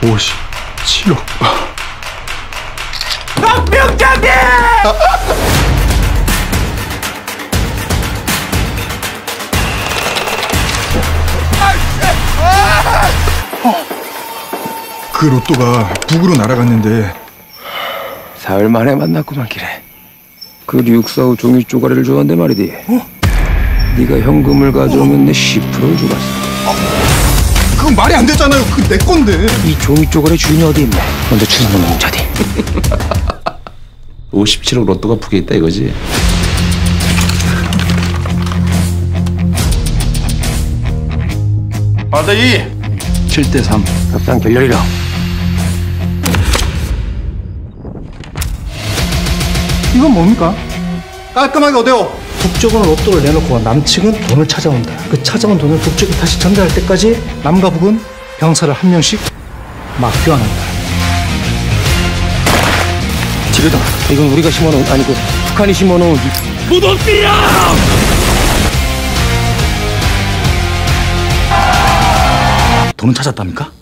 57억. 명장님! 그 로또가 북으로 날아갔는데 사흘 만에 만났구만 길에 그 류육사후 종이 쪼가리를 주었는데 말이디 네가 현금을 가져오면 내 10%를 주겠어 그건 말이 안 되잖아요. 그 내 건데. 이 종이 쪼가리 주인이 어디 있네 먼저 출연을 뭉쳐디 57억 로또가 북에 있다 이거지. 아다이 7대 3. 협상 결렬이라 이건 뭡니까? 깔끔하게 어때요? 북쪽은 로또를 내놓고 남측은 돈을 찾아온다. 그 찾아온 돈을 북쪽에 다시 전달할 때까지 남과 북은 병사를 한 명씩 막 교환한다. 지르다 이건 우리가 심어놓은 아니고 북한이 심어놓은 돈은 찾았답니까?